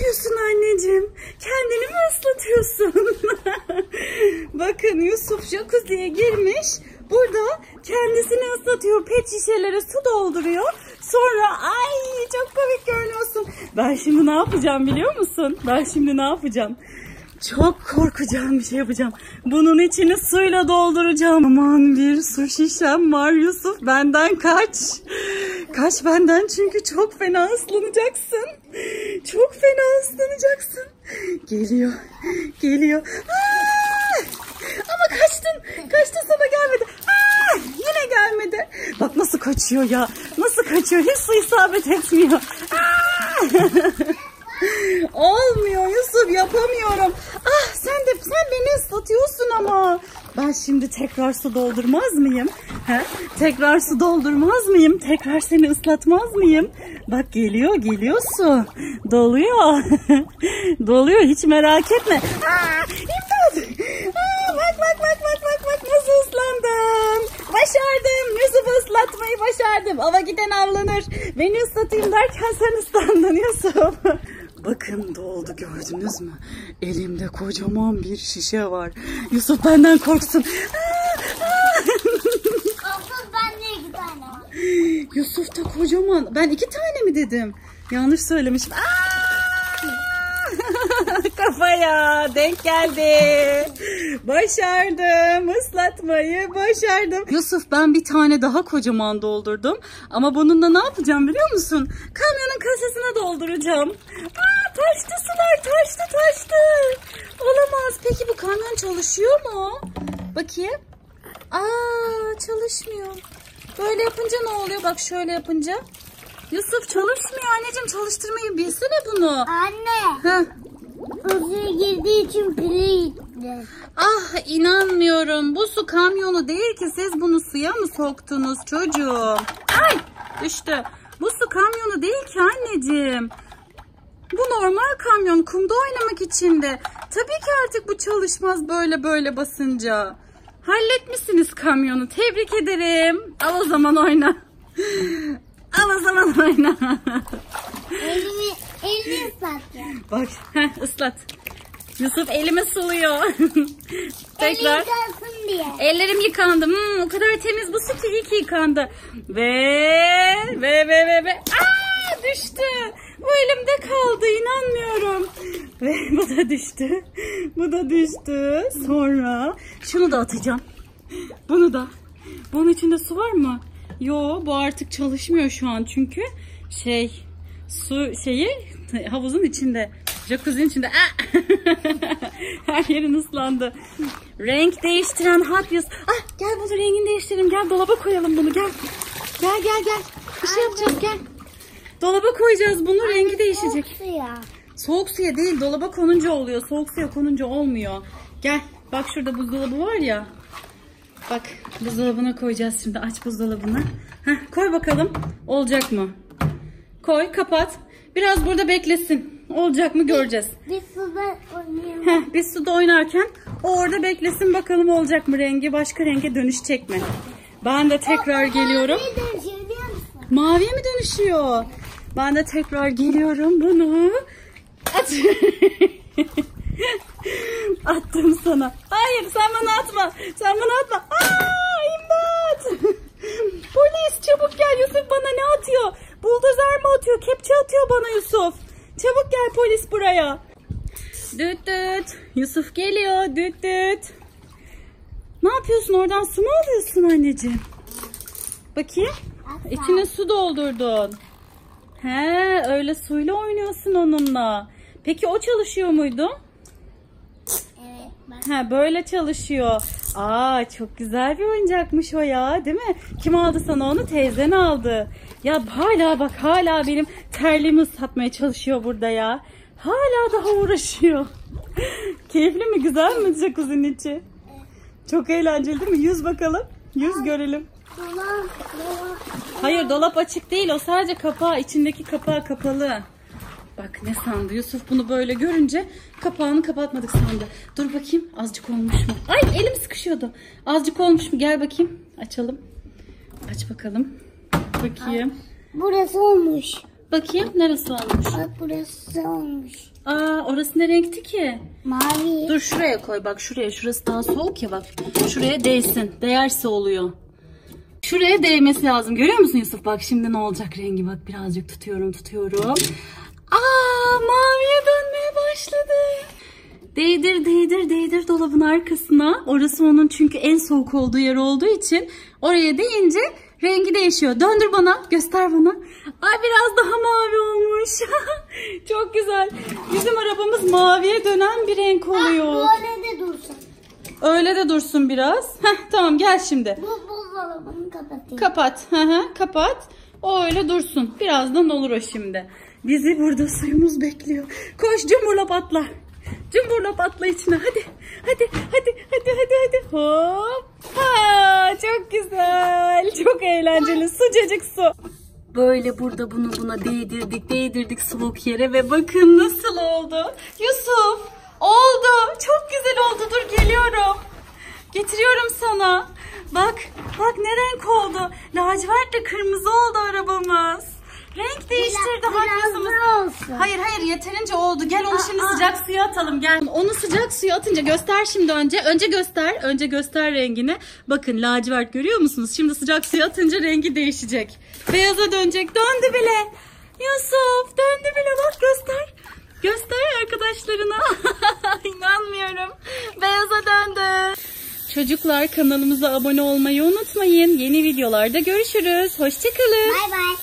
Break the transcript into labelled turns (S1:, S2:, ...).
S1: yapıyorsun anneciğim? Kendini mi ıslatıyorsun? Bakın Yusuf jacuzziye girmiş. Burada kendisini ıslatıyor. Pet şişelere su dolduruyor. Sonra ay çok komik görünüyorsun. Ben şimdi ne yapacağım biliyor musun? Ben şimdi ne yapacağım? Çok korkacağım bir şey yapacağım. Bunun içini suyla dolduracağım. Aman bir su şişem var Yusuf. Benden kaç. Kaç benden çünkü çok fena ıslanacaksın. Çok fena ıslanacaksın. Geliyor. Geliyor. Aa! Ama kaçtın. Kaçtın sana gelmedi. Aa! Yine gelmedi. Bak nasıl kaçıyor ya. Nasıl kaçıyor. Hiç su isabet etmiyor. Aa! Olmuyor Yusuf yapamıyorum. Ah sen de sen beni ıslatıyorsun ama. Ben şimdi tekrar su doldurmaz mıyım? He? Tekrar su doldurmaz mıyım? Tekrar seni ıslatmaz mıyım? Bak geliyor geliyor su. Doluyor. Doluyor hiç merak etme. Aa, imdat. Aa, bak bak bak bak bak bak nasıl ıslandım. Başardım. Yusuf'u ıslatmayı başardım. Ava giden avlanır. Beni ıslatayım derken sen ıslandın Yusuf. Bakın doldu gördünüz mü? Elimde kocaman bir şişe var. Yusuf benden korksun.
S2: Asıl bende iki tane var.
S1: Yusuf da kocaman. Ben iki tane mi dedim? Yanlış söylemişim. Aa! Kafaya denk geldi. Başardım. Islatmayı başardım. Yusuf ben bir tane daha kocaman doldurdum. Ama bununla ne yapacağım biliyor musun? Kamyonun kasasına dolduracağım. Aa, taştı sular taştı taştı. Olamaz. Peki bu kamyon çalışıyor mu? Bakayım. Aa çalışmıyor. Böyle yapınca ne oluyor? Bak şöyle yapınca. Yusuf çalışmıyor anneciğim çalıştırmayı bilsene bunu.
S2: Anne.
S1: Heh.
S2: Suya girdiği için pili gitti.
S1: Ah inanmıyorum. Bu su kamyonu değil ki siz bunu suya mı soktunuz çocuğum? Ay düştü. Bu su kamyonu değil ki anneciğim. Bu normal kamyon kumda oynamak içinde. Tabii ki artık bu çalışmaz böyle böyle basınca. Halletmişsiniz kamyonu. Tebrik ederim. Al o zaman oyna. Al o zaman oyna.
S2: Elimi, elimi ıslatacağım.
S1: Bak ıslat. Yusuf elimi suluyor. Tekrar.
S2: Elim kalsın diye.
S1: Ellerim yıkandı. Hmm, o kadar temiz bu su ki iyi ki yıkandı. Ve ve ve ve ve. Aa düştü. Bu elimde kaldı inanmıyorum. Ve bu da düştü. Bu da düştü. Sonra şunu da atacağım. Bunu da. Bunun içinde su var mı? Yo bu artık çalışmıyor şu an çünkü şey su şeyi havuzun içinde. Jacuzzi'nin içinde. Aa! Her yerin ıslandı. Renk değiştiren Hot Wheels. Ah gel bunu rengini değiştirelim. Gel dolaba koyalım bunu gel. Gel gel gel. Bir şey yapacağız gel. Dolaba koyacağız bunu rengi değişecek.
S2: Soğuk suya.
S1: Soğuk suya değil dolaba konunca oluyor. Soğuk suya konunca olmuyor. Gel bak şurada buzdolabı var ya. Bak buzdolabına koyacağız şimdi. Aç buzdolabını. Heh, koy bakalım. Olacak mı? Koy kapat. Biraz burada beklesin. Olacak mı göreceğiz.
S2: Biz suda oynayalım.
S1: Heh, biz suda oynarken o orada beklesin bakalım olacak mı rengi başka renge dönüşecek mi? Ben de tekrar geliyorum.
S2: Biliyor musun?
S1: Maviye mi dönüşüyor? Ben de tekrar geliyorum bunu. At. Attım sana. Hayır sen bana atma. Sen bana atma. Aa, imdat. Polis çabuk gel Yusuf bana ne atıyor? Buldozer atıyor? Kepçe atıyor bana Yusuf. Çabuk gel polis buraya. Düt düt. Yusuf geliyor. Düt düt. Ne yapıyorsun oradan su mu alıyorsun anneciğim? Bakayım. İçine su doldurdun. He öyle suyla oynuyorsun onunla. Peki o çalışıyor muydu? Ha böyle çalışıyor. Aa çok güzel bir oyuncakmış o ya değil mi? Kim aldı sana onu? Teyzen aldı. Ya hala bak hala benim terliğimi ıslatmaya çalışıyor burada ya. Hala daha uğraşıyor. Keyifli mi güzel mi jacuzzi'nin içi? Çok eğlenceli değil mi? Yüz bakalım. Yüz görelim.
S2: Dolap, dolap.
S1: Hayır dolap açık değil o sadece kapağı içindeki kapağı kapalı. Bak ne sandı Yusuf bunu böyle görünce kapağını kapatmadık sandı. Dur bakayım azıcık olmuş mu? Ay elim sıkışıyordu. Azıcık olmuş mu? Gel bakayım açalım. Aç bakalım. Bakayım.
S2: Burası olmuş.
S1: Bakayım neresi olmuş?
S2: Bak burası olmuş.
S1: Aa orası ne renkti ki?
S2: Mavi.
S1: Dur şuraya koy bak şuraya. Şurası daha soğuk ya bak. Şuraya değsin. Değerse oluyor. Şuraya değmesi lazım. Görüyor musun Yusuf? Bak şimdi ne olacak rengi. Bak birazcık tutuyorum tutuyorum. Aa maviye dönmeye başladı. Değdir değdir değdir dolabın arkasına. Orası onun çünkü en soğuk olduğu yer olduğu için oraya değince rengi değişiyor. Döndür bana, göster bana. Ay biraz daha mavi olmuş. Çok güzel. Bizim arabamız maviye dönen bir renk oluyor.
S2: Böyle de dursun.
S1: Öyle de dursun biraz. Heh, tamam gel şimdi.
S2: Bu buzdolabını kapatayım.
S1: Kapat. Hı hı, kapat. O öyle dursun. Birazdan olur o şimdi. Bizi burada suyumuz bekliyor. Koş cumburlap atla. Cumburlap atla içine. Hadi. Hadi. Hadi. Hadi. Hadi. Hadi. Hop. Ha, çok güzel. Çok eğlenceli. Sıcacık su. Böyle burada bunu buna değdirdik değdirdik soğuk yere ve bakın nasıl oldu. Yusuf oldu. Çok güzel oldu. Dur geliyorum. Getiriyorum sana. Bak, bak ne renk oldu. Lacivertle kırmızı oldu arabamız. Renk değiştirdi
S2: Biraz-
S1: haklısınız.
S2: olsun.
S1: Hayır hayır yeterince oldu. Gel onu şimdi sıcak suya atalım gel. Onu sıcak suya atınca göster şimdi önce. Önce göster. Önce göster rengini. Bakın lacivert görüyor musunuz? Şimdi sıcak suya atınca rengi değişecek. Beyaza dönecek. Döndü bile. Yusuf döndü bile bak göster. Göster arkadaşlarına. İnanmıyorum. Beyaza döndü. Çocuklar kanalımıza abone olmayı unutmayın. Yeni videolarda görüşürüz. Hoşçakalın.
S2: Bay bay.